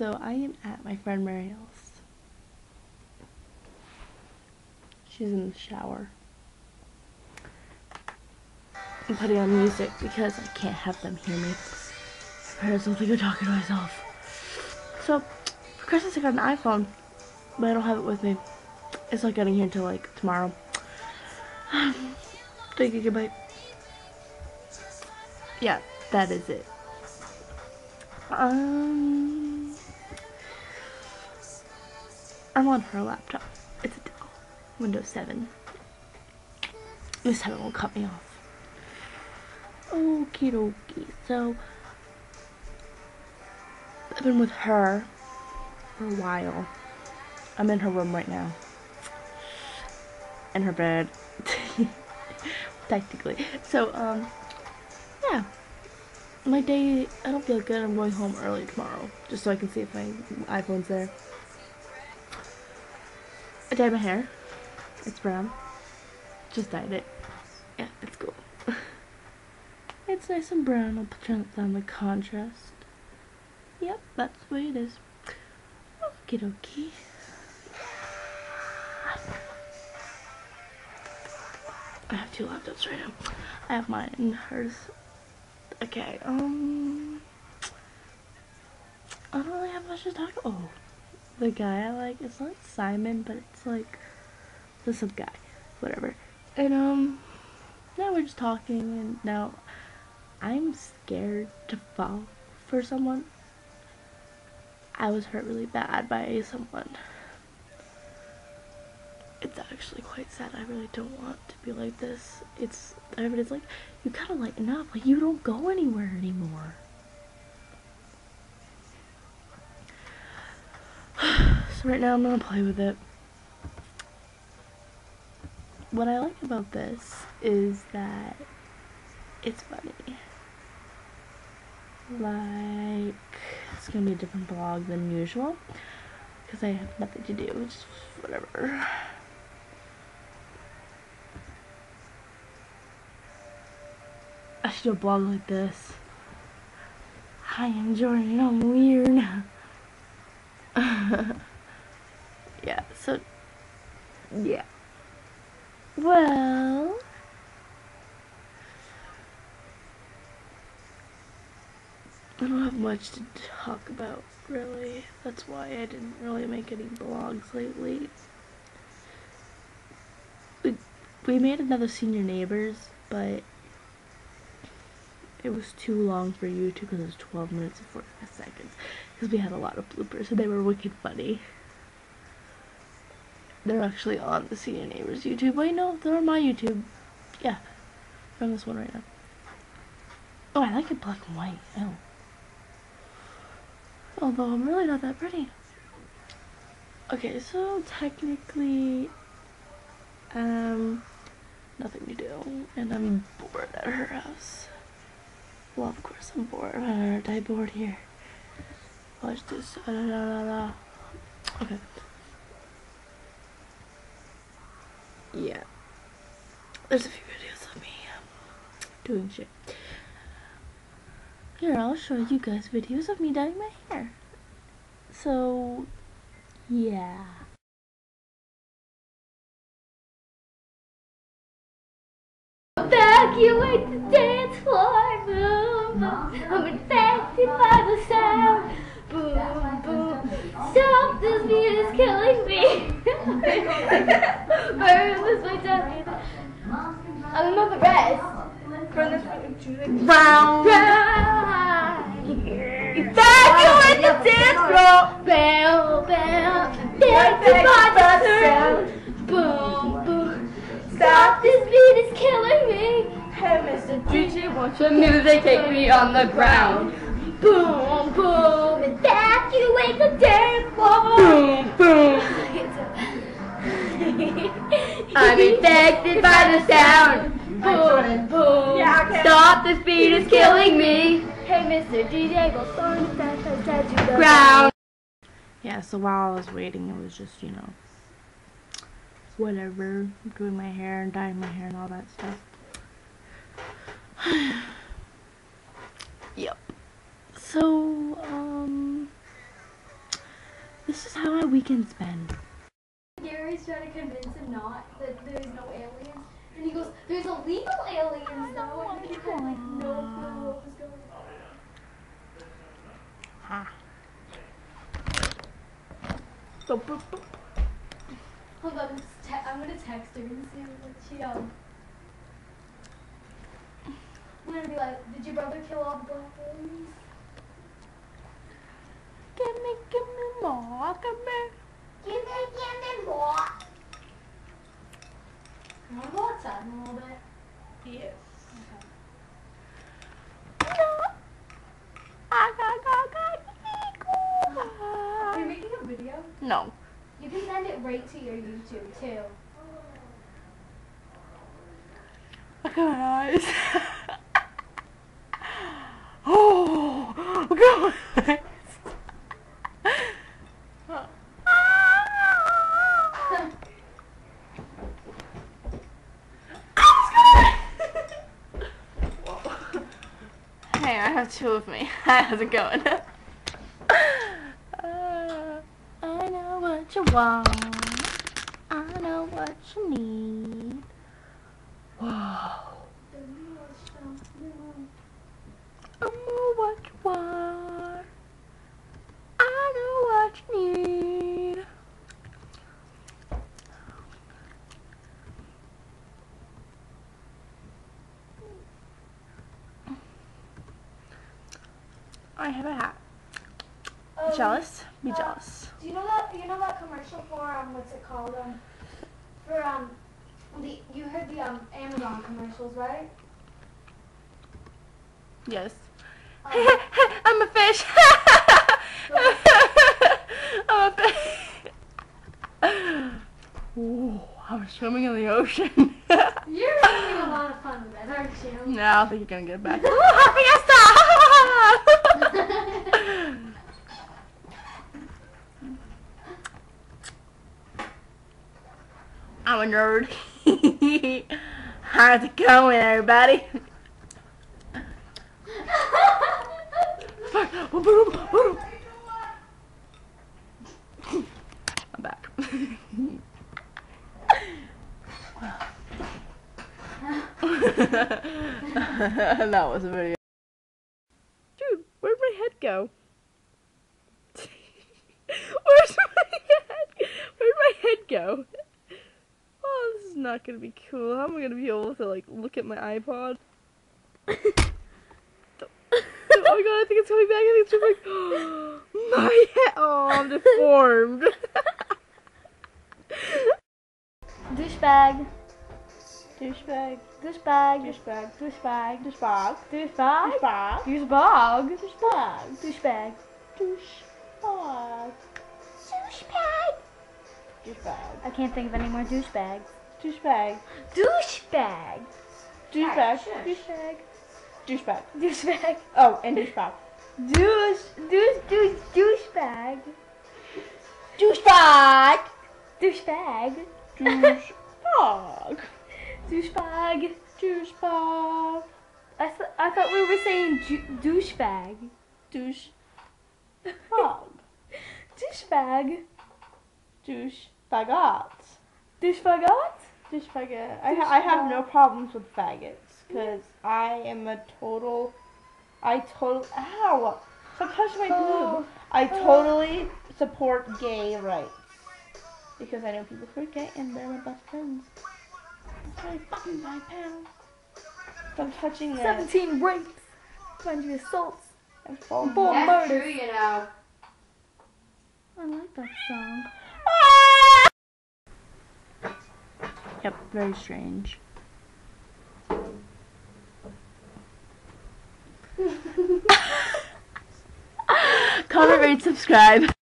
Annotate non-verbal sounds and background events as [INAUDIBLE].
so I am at my friend Marielle's. She's in the shower. I'm putting on music because I can't have them hear me. I heard something go talking to myself. So, for Christmas I got an iPhone, but I don't have it with me. It's not getting here until like tomorrow. [SIGHS] Thank you, goodbye. Yeah, that is it. Um, I'm on her laptop. It's a Dell, Windows 7. This it won't cut me off. Okie dokie. So, I've been with her for a while. I'm in her room right now. In her bed. [LAUGHS] Technically. So, um, yeah. My day, I don't feel good. I'm going home early tomorrow. Just so I can see if my iPhone's there. I dyed my hair. It's brown. Just dyed it. Yeah, it's cool. it's nice and brown. I'll turn down the contrast. Yep, that's the way it is. Okie dokie. I have two laptops right now. I have mine and hers. Okay, um... I don't really have much to talk Oh, the guy I like, it's not Simon, but it's like, the some guy, whatever. And, um, now we're just talking, and now I'm scared to fall for someone. I was hurt really bad by someone it's actually quite sad. I really don't want to be like this. It's everybody's like, you gotta lighten up. Like you don't go anywhere anymore. So right now I'm gonna play with it. What I like about this is that it's funny. Like it's gonna be a different vlog than usual because I have nothing to do. Just whatever. I should have blog like this. Hi, I'm Jordyn. I'm weird. [LAUGHS] so, yeah. Well, I don't have much to talk about, really. That's why I didn't really make any blogs lately. We, we made another Senior Neighbors, but it was too long for YouTube because it was 12 minutes and 45 seconds. Because we had a lot of bloopers and they were wicked funny. They're actually on the Senior Neighbors YouTube. Wait, no, they're on my YouTube. Yeah, they're on this one right now. Oh, I like it black and white. Oh. Although I'm really not that pretty. Okay, so technically, um, nothing to do, and I'm bored at her house. Well, of course I'm bored. Aren't I bored here? Watch this. Okay. Yeah. There's a few videos of me um, doing shit. Here, I'll show you guys videos of me dyeing my hair. So, yeah. Evacuate the dance floor, boom, boom. I'm infected by the sound, boom, boom. Stop, this beat is killing me. [LAUGHS] Burn this way down. I don't know the rest. From this round. Evacuate the dance floor. Bell, bell. Infected by the sound, boom, boom. Stop, this beat is killing me. Hey, Mr. DJ, won't the music take me on the ground? Boom, boom, evacuate the dance floor. Boom, boom. I'm infected by the sound. Boom, boom. Yeah, okay. Stop, the beat is killing me. Hey, Mr. DJ, go burn the fast to the Ground. Yeah, so while I was waiting, it was just, you know, whatever, doing my hair and dyeing my hair and all that stuff. [SIGHS] yep. So, um, This is how my weekends been. Gary's trying to convince him not that there's no aliens, and he goes, "There's illegal aliens though." And the kid like no clue what was going on. Ha. So, boop, boop. Hold on, just te- I'm gonna text her and see what she um. I'm gonna be like, "Did your brother kill all the black aliens?" Give me, give me more, give me. Give me, give me more. I wanna go outside a little bit. Yes. Okay. I got, got, got, Are you making a video? No. You can send it right to your YouTube too. Look at my eyes. [LAUGHS] oh, look at my eyes. Hey, I have two of me. [LAUGHS] How's it going? [LAUGHS] Uh, I know what you want. I know what you need. Whoa. I know what you want. I know what you need. I have a hat. Um, Jealous? Be uh, jealous. Do you know that you know that commercial for um what's it called um for um the you heard the um Amazon commercials right? Yes. Um, [LAUGHS] I'm a fish. [LAUGHS] I'm a fish. [LAUGHS] Ooh, I'm swimming in the ocean. you're having a lot of fun with that, aren't you? no, I think you're gonna get back. [LAUGHS] I'm a nerd. [LAUGHS] How's it going, everybody? I'm back. [LAUGHS] that was a video. Dude, where'd my head go? Where's my head? Where'd go? Oh, this is not gonna be cool. How am I gonna be able to like look at my iPod? oh my god, I think it's coming back. I think it's coming back. my head. Oh, I'm deformed. Douchebag. Douchebag. Douchebag. Douchebag. Douchebag. Douchebag. Douchebag. Douchebag. Douchebag. Douchebag. Douchebag. Douchebag. Douchebag. Douchebag. I can't think of any more douchebags. Douchebag. Douchebag. Douchebag. Douchebag. Douchebag. Douchebag. Oh, and douchebag. Douche. Douche. Douche. Douchebag. Douchebag. Douchebag. Douchebag. [LAUGHS] Douchebag. Douchebag. I, th- I thought we were saying ju- douchebag. Douche. Douchebag. [LAUGHS] Douchebagots. Douchebagot? Douchebaggot. I, ha- I have no problems with faggots because I am a total. I total. Ow! Stop touching my Oh. boob. I totally support gay rights because I know people who are gay and they're my best friends. That's really fucking five pounds. Stop touching that. 17 rapes. 20 assaults. I'm falling. Four That's murders. true, you know. I like that song. Yep, very strange. [LAUGHS] [LAUGHS] Comment, rate, subscribe.